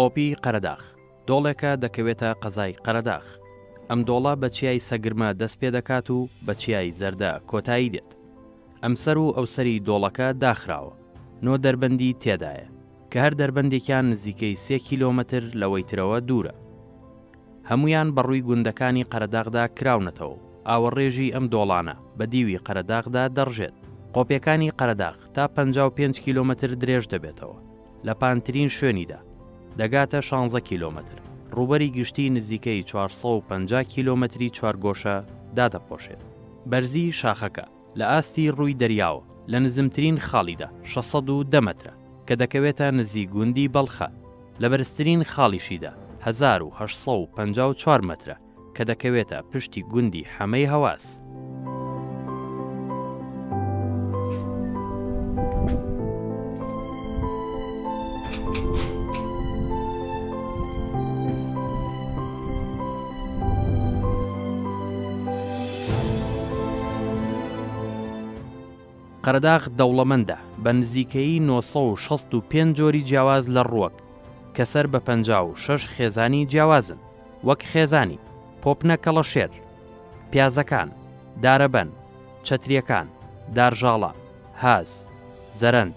قۆپی قەرەداخ دۆڵێکە دەکەوێتە قەزای قەرەداخ ئەم دۆڵە بە چیای سەگرمە دەست پێ دەکات و بە چیای زەردە کۆتایی دێت ئەمسەر و ئەوسەری دۆڵەکە داخراوە نۆ دەربەندی تێدایە کە هەر دەربەندێکیان نزیکەی سێ کیلۆمەتر لەوەی ترەوە دوورە. هەموویان بە ڕووی گوندەکانی قەرەداغدا کراونەتەوە و ئاوەڕێژی ئەم دۆڵانە بە دیوی قەرەداغدا دەڕژێت. قۆپیەکانی قەرەداغ تا پەنجا و پێنج کیلۆمەتر درێژ دەبێتەوە، لە پانترین شوێنیدا دەگاتە شانزە کیلۆمەتر، ڕووبەری گشتی نزیکەی چوار سەد و پەنجا کیلۆمەتری چوارگۆشە دادەپۆشێت. بەرزیی شاخەکە لە ئاستی ڕووی دەریاوە لە نزمترین خاڵیدا شەش سەد و دە مەترە کە دەکەوێتە نزیک گوندی بەڵخە، لە بەرزترین خاڵیشیدا هەزار و هەشت سەد و پەنجا و چوار مەترە کە دەکەوێتە پشتی گوندی حەمەی هەواس. قەرەداغ دەوڵەمەندە بە نزیکەیی نۆ سەد و شەست و پێنج جۆری جیاواز لە ڕووەک کە سەر بە پەنجا و شەش خێزانی جیاوازن وەک خێزانی، پۆپنە کەڵەشێر، پیازەکان، دارەبەن، چەترییەکان، دارژاڵە، هاز، زەرەند،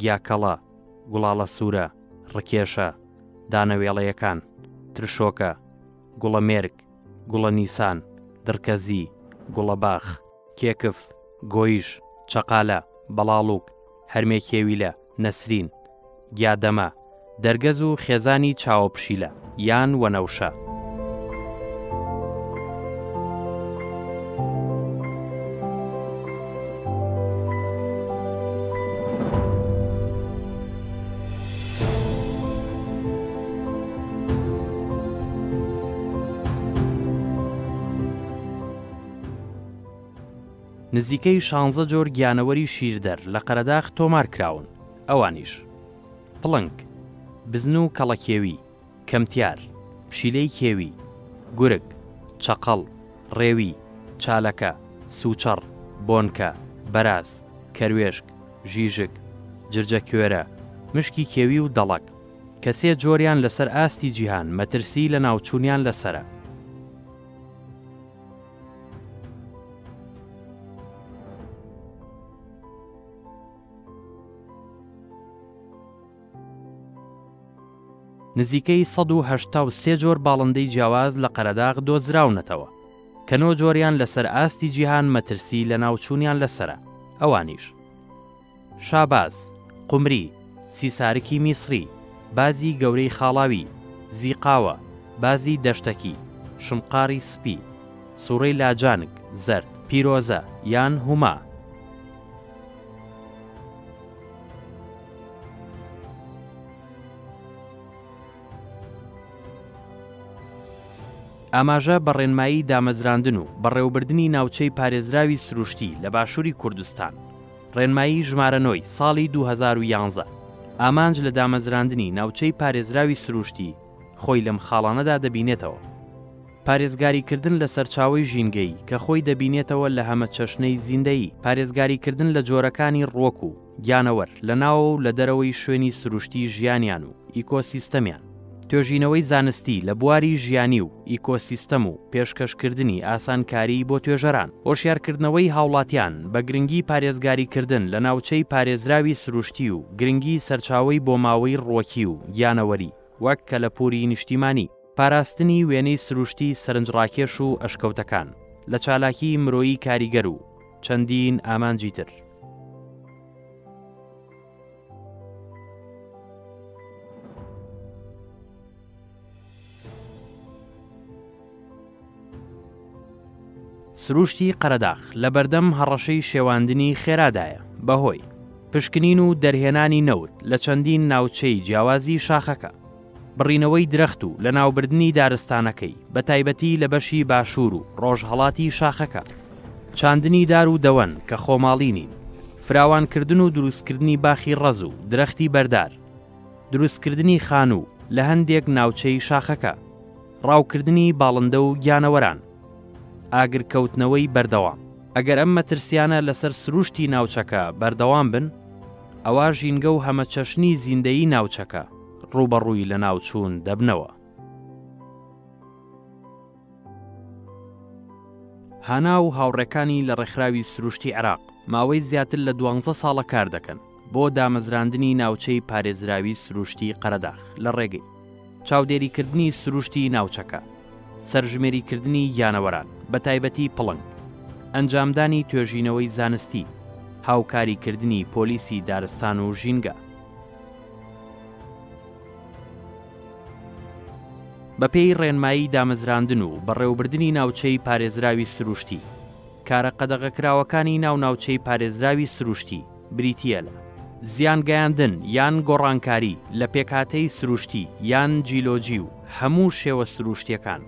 گیاکەڵە، گوڵاڵە سوورە، ڕکێشە، دانە وێڵەیەکان، ترشۆکە، گوڵە مێرگ، گوڵە نیسان، دڕکەزی، گوڵە باخ، کێکف، گۆیژ، چەقالە، بەڵاڵووک، هەرمێ کێویلە، نەسرین، گیادەمە، دەرگەز و خێزانی چاوە پشیلە یان وەنەوشە. نزیکەی شانزە جۆر گیانەوەری شیردەر لە قەرەداخ تۆمار کراون ئەوانیش. پڵنگ، بزن و کەڵەکێوی، کەمتیار، پشیلەی کێوی، گورگ، چەقەڵ، ڕێوی، چالەکە، سووچەڕ، بۆنکە، بەراز، کەروێشک، ژیژک، جرجەکوێرە، مشکی کێوی و دەڵەک، کە سێ جۆریان لەسەر ئاستی جیهان مەترسیی لەناوچوونیان لەسەرە. نزیکەی سەد و هەشتا و سێ جۆر باڵندەی جیاواز لە قەرەداغ دۆزراونەتەوە، کە نۆ جۆریان لەسەر ئاستی جیهان مەترسی لەناوچوونیان لەسەرە، ئەوانیش، شاباز، قومری، سیسارکی میسری، بازی گەورەی خاڵاوی، زیقاوە، بازی دەشتەکی، شمقاری سپی، سوڕەی لاجانک، زەرد، پیرۆزە، یان هوما. ئاماژە بە ڕێنمایی دامەزراندن و بەڕێوەبردنی ناوچەی پارێزراوی سروشتی لە باشووری کوردستان ڕێنمایی ژمارە نۆی ساڵی 2011 ئامانج لە دامەزراندنی ناوچەی پارێزراوی سروشتی خۆی لەم خاڵانەدا دەبینێتەوە. پارێزگاریکردن لە سەرچاوەی ژینگەیی، کە خۆی دەبینێتەوە لە هەمەچەشنەی زیندەیی، پارێزگاریکردن لە جۆرەکانی ڕوەک و گیانەوەر لە ناوەوە و لە دەرەوەی شوێنی سروشتی ژیانیان و ئیکۆسیستەمیان، توێژینەوەی زانستی لە بواری ژیانی و ئیکۆسیستەم و پێشکەشکردنی ئاسانکاریی بۆ توێژەران، هۆشیارکردنەوەی هاوڵاتیان بە گرنگی پارێزگاریکردن لە ناوچەی پارێزراوی سروشتی و گرنگی سەرچاوەی بۆماوەی ڕوەکی و گیانەوەری. وەک کەلەپووری نیشتیمانی، پاراستنی وێنەی سروشتی سەرنجڕاکێش و ئەشکەوتەکان، لە چالاکی مرۆیی کاریگەر و چەندین ئامانجی تر. سروشتی قەرەداخ لە بەردەم هەڕەشەی شێواندنی خێرادایە بەهۆی پشکنین و دەرهێنانی نەوت لە چەندین ناوچەی جیاوازی شاخەکە، بڕینەوەی درەخت و لەناوبردنی دارستانەکەی بە تایبەتی لە بەشی باشوور و ڕۆژهەڵاتی شاخەکە، چاندنی دار و دەوەن کە خۆماڵی نین، فراوانکردن و دروستکردنی باخی ڕەز و درەختی بەردار، دروستکردنی خانوو لە هەندێک ناوچەی شاخەکە. ڕاوکردنی باڵندە و گیانەوەران. ئاگرکەوتنەوەی بەردەوام. ئەگەر ئەم مەترسیانە لەسەر سروشتی ناوچەکە بەردەوام بن، ئەوا ژینگە و هەمەچەشنی زیندەیی ناوچەکە ڕووبەڕووی لەناوچوون دەبنەوە. هانا و هاوڕێکانی لە ڕێکخراوی سروشتی عێراق ماوەی زیاتر لە دوانزە ساڵە کار دەکەن، بۆ دامەزراندنی ناوچەی پارێزراوی سروشتی قەرەداخ لە ڕێگەی، چاودێریکردنی سروشتی ناوچەکە، سەرژمێریکردنی گیانەوەران، بەتایبەتی پڵنگ، ئەنجامدانی توێژینەوەی زانستی، هاوکاریکردنی پۆلیسی دارستان و ژینگە. بەپێی ڕێنمایی دامەزراندن و بەڕێوەبردنی ناوچەی پارێزراوی سروشتی، کارە قەدەغەکراوەکانی ناو ناوچەی پارێزراوی سروشتی، بریتییە لە. زیان گەیاندن یان گۆڕانکاری لە پێکهاتەی سروشتی یان جیلۆجی و هەموو شێوە سروشتیەکان.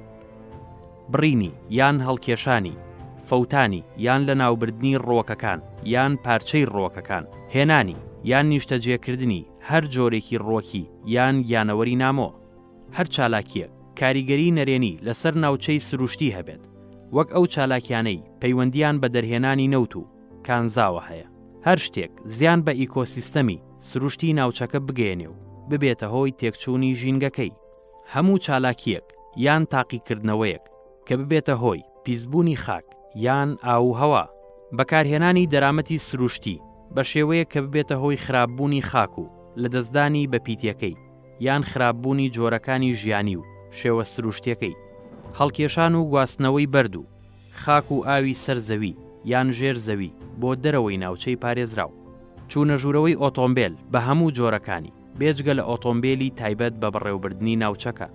بڕینی یان هەڵکێشانی، فەوتانی یان لەناوبردنی ڕووەکەکان یان پارچەی ڕووەکەکان، هێنانی یان نیشتەجێکردنی هەر جۆرێکی ڕووەکی یان گیانەوەری نامۆ. هەر چالاکییەک کاریگەری نەرێنی لەسەر ناوچەی سروشتی هەبێت، وەک ئەو چالاکیانەی پەیوەندییان بە دەرهێنانی نەوت و. کانزاوە هەیە هەر شتێک زیان بە ئیکۆسیستەمی سروشتی ناوچەکە بگەێنێ و ببێتە هۆی تێکچوونی ژینگەکەی هەموو چالاکیەک یان تاقیکردنەوەیەک کە ببێتە هۆی پیسبوونی خاک یان ئاو هەوا بەکارهێنانی دەرامەتی سروشتی بە شێوەیە کە ببێتە هۆی خراپبوونی خاک و لە دەستدانی بە پیتەکەی یان خراپبوونی جۆرەکانی ژیانی و شێوە سروشتەکەی هەڵکێشان و گواستنەوەی بەرد و خاک و ئاوی سەر زەوی یان ژێر زەوی بۆ دەرەوەی ناوچەی پارێزراو. چوونە ژوورەوەی ئۆتۆمبێل بە هەموو جۆرەکانی، بێجگە لە ئۆتۆمبێلی تایبەت بە بەڕێوەبردنی ناوچەکە.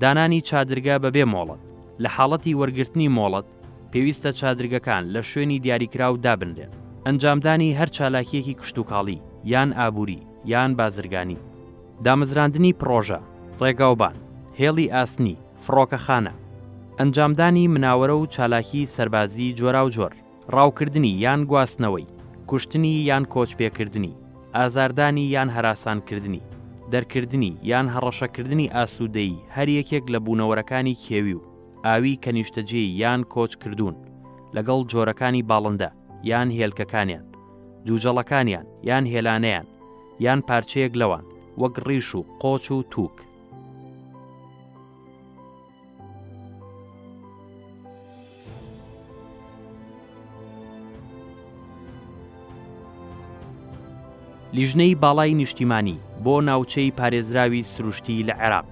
دانانی چادرگە بەبێ مۆڵەت، لە حاڵەتی وەرگرتنی مۆڵەت، پێویستە چادرگەکان لە شوێنی دیاریکراو دابنرێن. ئەنجامدانی هەر چالاکییەکی کشتوکاڵی یان ئابووری یان بازرگانی. دامەزراندنی پڕۆژە، ڕێگاوبان، هێڵی ئاسنی، فڕۆکەخانە، ئەنجامدانی مناوەرە و چالاکی سەربازی جۆراوجۆر، ڕاوکردنی یان گواستنەوەی، کوشتنی یان کۆچپێکردنی، ئازاردانی یان هەراسانکردنی، دەرکردنی یان هەڕەشەکردنی ئاسوودەیی هەر یەکێک لە بوونەوەرەکانی کێوی و ئاویی کە نیشتەجێی یان کۆچکردوون، لەگەڵ جۆرەکانی باڵندە یان هێلکەکانیان، جوجەڵەکانیان یان هێلانەیان یان پارچەیەک لەوان، وەک ڕیش و قۆچ و تووک. لیژنەی باڵای نیشتیمانی بۆ ناوچەی پارێزراوی سروشتی لە عێراق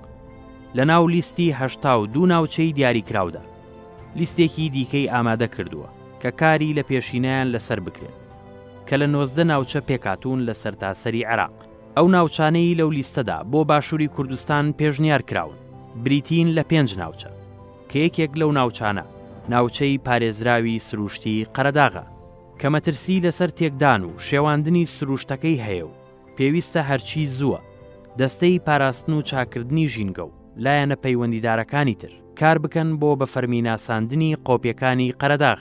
لە ناو لیستی هەشتا و دوو ناوچەی دیاریکراودا لیستێکی دیکەی ئامادە کردووە کە کاری لە پێشینیان لەسەر بکرێت کە لە نۆزدە ناوچە پێکاتون لە سەرتاسەری عێراق ئەو ناوچانەی لەو لیستەدا بۆ باشووری کوردستان پێشنیار کراون بریتین لە پێنج ناوچە کە یەکێک لەو ناوچانە ناوچەی پارێزراوی سروشتی قەرەداغە کە مەترسی لەسەر تێکدان و شێواندنی سروشتەکەی هەیە و پێویستە هەرچی زووە دەستەی پاراستن و چاککردنی ژینگە و لایەنە پەیوەندیدارەکانی تر کار بکەن بۆ بە فەرمی ناساندنی قۆپیەکانی قەرەداغ.